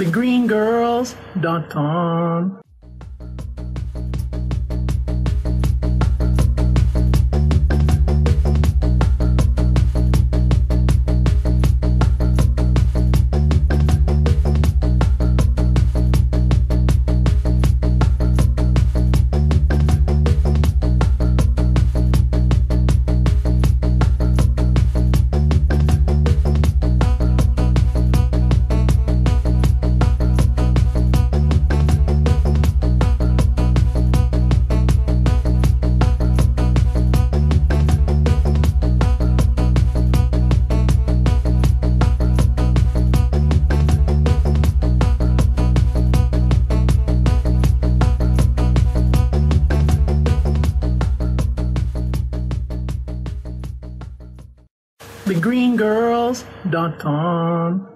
thegreengirls.com. thegreengirls.com.